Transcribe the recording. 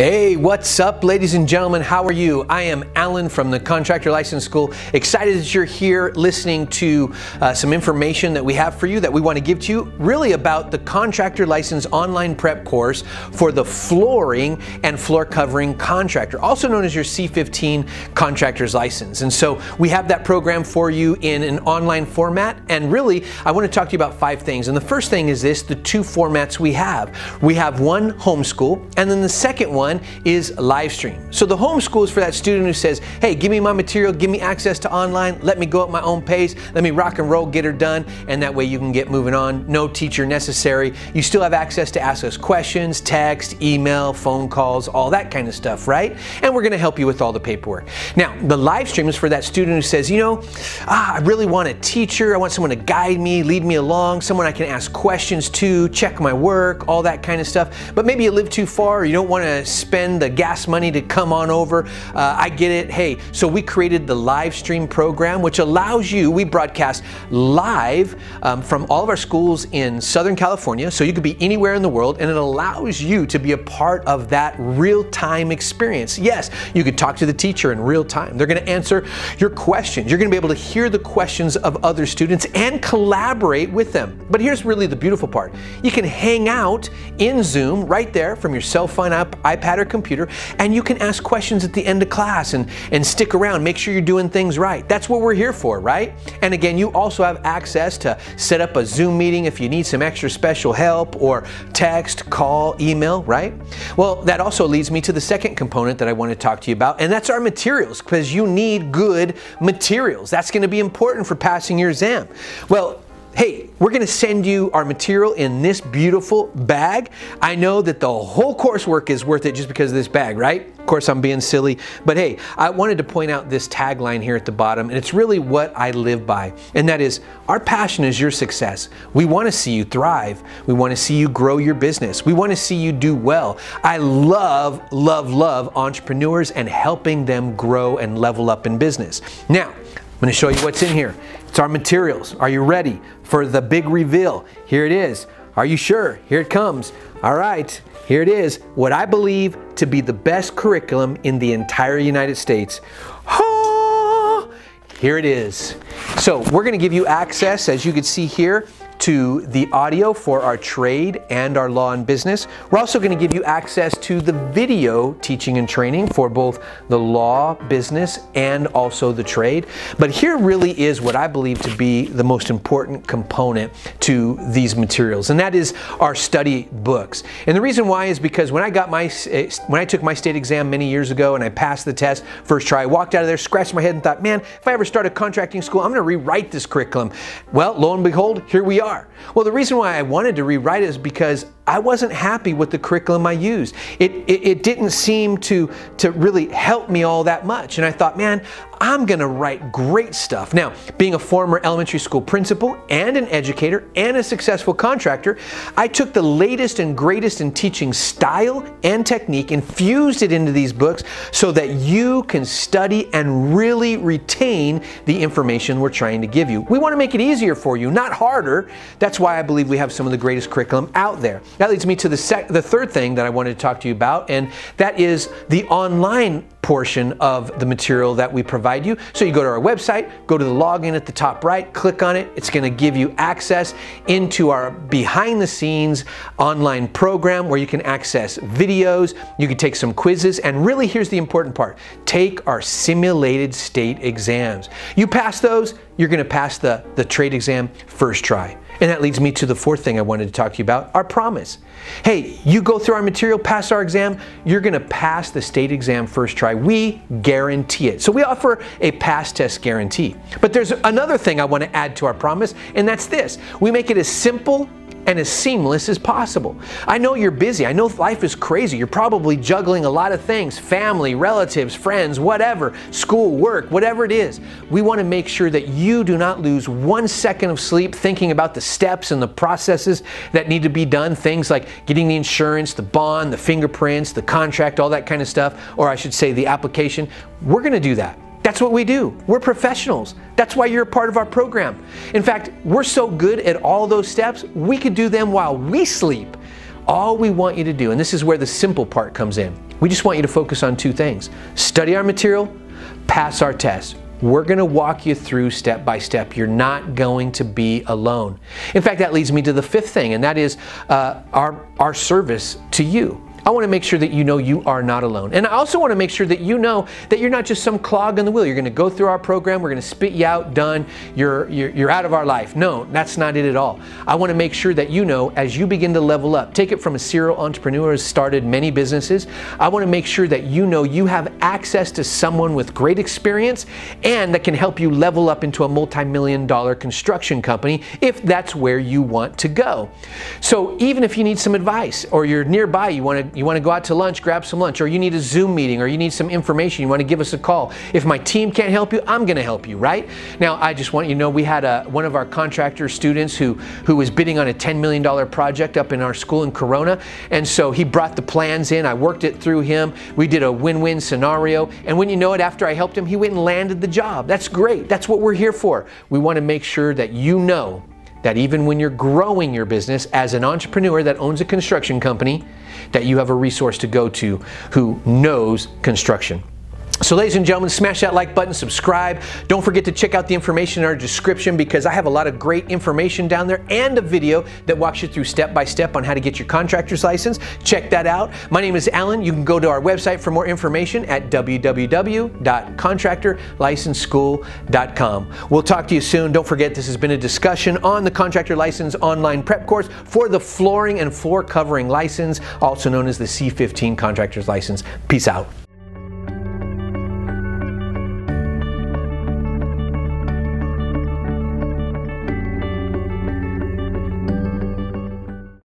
Hey, what's up, ladies and gentlemen? How are you? I am Alan from the Contractor License School. Excited that you're here listening to uh, some information that we have for you that we want to give to you, really about the Contractor License online prep course for the flooring and floor covering contractor, also known as your C15 Contractor's License. And so we have that program for you in an online format. And really, I want to talk to you about five things. And the first thing is this the two formats we have. We have one homeschool, and then the second one is live stream. So the homeschool is for that student who says, hey, give me my material, give me access to online, let me go at my own pace, let me rock and roll, get her done, and that way you can get moving on. No teacher necessary. You still have access to ask us questions, text, email, phone calls, all that kind of stuff, right? And we're gonna help you with all the paperwork. Now, the live stream is for that student who says, you know, ah, I really want a teacher, I want someone to guide me, lead me along, someone I can ask questions to, check my work, all that kind of stuff. But maybe you live too far or you don't want to spend the gas money to come on over. Uh, I get it. Hey, so we created the live stream program, which allows you, we broadcast live um, from all of our schools in Southern California. So you could be anywhere in the world, and it allows you to be a part of that real time experience. Yes, you could talk to the teacher in real time. They're going to answer your questions. You're going to be able to hear the questions of other students and collaborate with them. But here's really the beautiful part you can hang out in Zoom right there from your cell phone, iPad iPad or computer, and you can ask questions at the end of class and, and stick around. Make sure you're doing things right. That's what we're here for, right? And again, you also have access to set up a Zoom meeting if you need some extra special help or text, call, email, right? Well, that also leads me to the second component that I want to talk to you about, and that's our materials, because you need good materials. That's going to be important for passing your exam. Well, hey, we're to send you our material in this beautiful bag. I know that the whole coursework is worth it just because of this bag, right? Of course, I'm being silly, but hey, I wanted to point out this tagline here at the bottom, and it's really what I live by, and that is our passion is your success. We want to see you thrive. We want to see you grow your business. We want to see you do well. I love, love, love entrepreneurs and helping them grow and level up in business. Now, I'm going to show you what's in here. It's our materials. Are you ready for the big reveal? Here it is. Are you sure? Here it comes. All right, here it is. What I believe to be the best curriculum in the entire United States. Here it is. So we're going to give you access, as you can see here, to the audio for our trade and our law and business. We're also going to give you access to the video teaching and training for both the law, business, and also the trade. But here really is what I believe to be the most important component to these materials, and that is our study books. And the reason why is because when I got my eh, when I took my state exam many years ago and I passed the test first try, I walked out of there, scratched my head, and thought, man, if I ever start a contracting school, I'm going to rewrite this curriculum. Well, lo and behold, here we are. Well, the reason why I wanted to rewrite it is because I wasn't happy with the curriculum I used. It, it, it, didn't seem to, to really help me all that much. And I thought, man, I'm to write great stuff. Now, being a former elementary school principal and an educator and a successful contractor, I took the latest and greatest in teaching style and technique, infused it into these books so that you can study and really retain the information we're trying to give you. We want to make it easier for you, not harder. That's why I believe we have some of the greatest curriculum out there. That leads me to the, sec- the third thing that I wanted to talk to you about, and that is the online portion of the material that we provide you. So you go to our website, go to the login at the top right, click on it. It's going to give you access into our behind the scenes online program where you can access videos, you can take some quizzes, and really here's the important part take our simulated state exams. You pass those, you're going to pass the, the trade exam first try. And that leads me to the fourth thing I wanted to talk to you about our promise. Hey, you go through our material, pass our exam, you're going to pass the state exam first try. We guarantee it. So we offer a pass test guarantee. But there's another thing I want to add to our promise, and that's this we make it as simple and as seamless as possible. I know you're busy. I know life is crazy. You're probably juggling a lot of things family, relatives, friends, whatever, school, work, whatever it is. We want to make sure that you do not lose one second of sleep thinking about the steps and the processes that need to be done. Things like getting the insurance, the bond, the fingerprints, the contract, all that kind of stuff, or I should say the application. We're going to do that. That's what we do. We're professionals. That's why you're a part of our program. In fact, we're so good at all those steps, we could do them while we sleep. All we want you to do, and this is where the simple part comes in, we just want you to focus on two things study our material, pass our test. We're going to walk you through step by step. You're not going to be alone. In fact, that leads me to the fifth thing, and that is uh, our, our service to you. I want to make sure that you know you are not alone. And I also want to make sure that you know that you're not just some clog on the wheel. You're going to go through our program, we're going to spit you out, done, you're, you're, you're out of our life. No, that's not it at all. I want to make sure that you know as you begin to level up, take it from a serial entrepreneur who has started many businesses. I want to make sure that you know you have access to someone with great experience and that can help you level up into a multi million dollar construction company if that's where you want to go. So even if you need some advice or you're nearby, you want to you want to go out to lunch, grab some lunch, or you need a Zoom meeting, or you need some information, you want to give us a call. If my team can't help you, I'm going to help you, right? Now, I just want you to know we had a, one of our contractor students who, who was bidding on a $10 million project up in our school in Corona, and so he brought the plans in. I worked it through him. We did a win win scenario, and when you know it, after I helped him, he went and landed the job. That's great. That's what we're here for. We want to make sure that you know that even when you're growing your business as an entrepreneur that owns a construction company, that you have a resource to go to who knows construction. So, ladies and gentlemen, smash that like button, subscribe. Don't forget to check out the information in our description because I have a lot of great information down there and a video that walks you through step by step on how to get your contractor's license. Check that out. My name is Alan. You can go to our website for more information at www.contractorlicenseschool.com. We'll talk to you soon. Don't forget, this has been a discussion on the Contractor License Online Prep Course for the Flooring and Floor Covering License, also known as the C15 Contractor's License. Peace out.